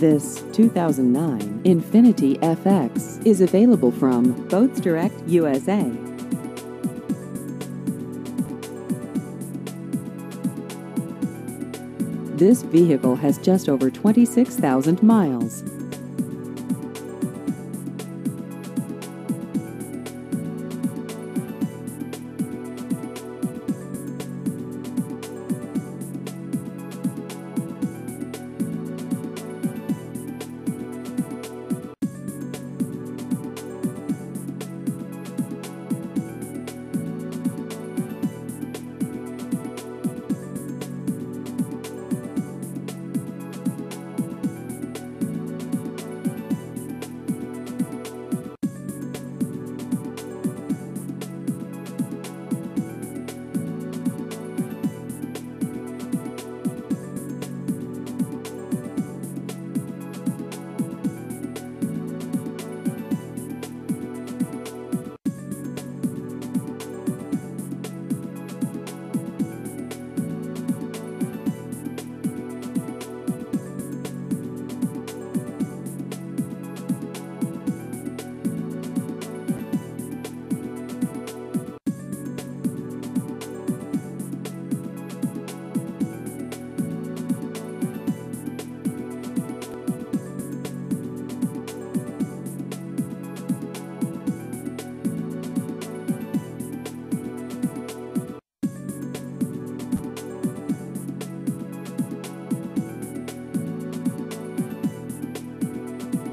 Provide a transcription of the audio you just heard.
This 2009 Infiniti FX is available from Boats Direct USA. This vehicle has just over 26,000 miles.